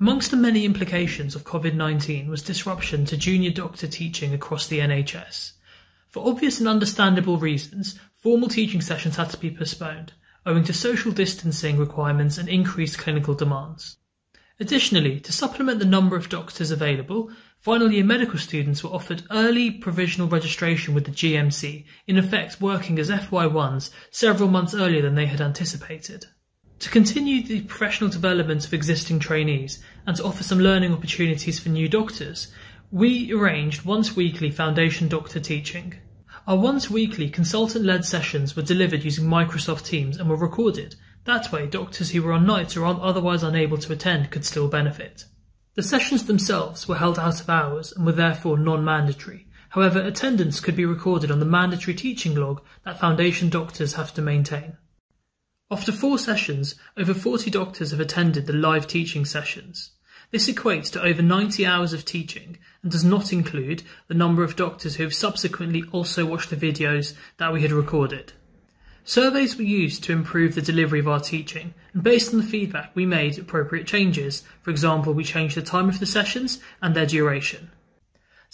Amongst the many implications of COVID 19 was disruption to junior doctor teaching across the NHS. For obvious and understandable reasons, formal teaching sessions had to be postponed, owing to social distancing requirements and increased clinical demands. Additionally, to supplement the number of doctors available, final year medical students were offered early provisional registration with the GMC, in effect working as FY1s several months earlier than they had anticipated. To continue the professional development of existing trainees and to offer some learning opportunities for new doctors, we arranged once weekly foundation doctor teaching. Our once weekly consultant led sessions were delivered using Microsoft Teams and were recorded. That way, doctors who were on nights or otherwise unable to attend could still benefit. The sessions themselves were held out of hours and were therefore non mandatory. However, attendance could be recorded on the mandatory teaching log that foundation doctors have to maintain. After four sessions, over 40 doctors have attended the live teaching sessions. This equates to over 90 hours of teaching and does not include the number of doctors who have subsequently also watched the videos that we had recorded. Surveys were used to improve the delivery of our teaching, and based on the feedback, we made appropriate changes. For example, we changed the time of the sessions and their duration.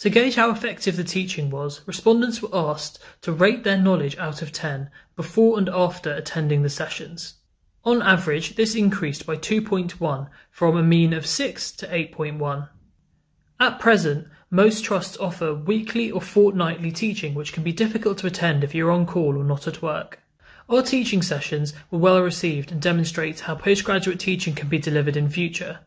To gauge how effective the teaching was, respondents were asked to rate their knowledge out of 10 before and after attending the sessions. On average, this increased by 2.1 from a mean of 6 to 8.1. At present, most trusts offer weekly or fortnightly teaching, which can be difficult to attend if you're on call or not at work. Our teaching sessions were well received and demonstrate how postgraduate teaching can be delivered in future.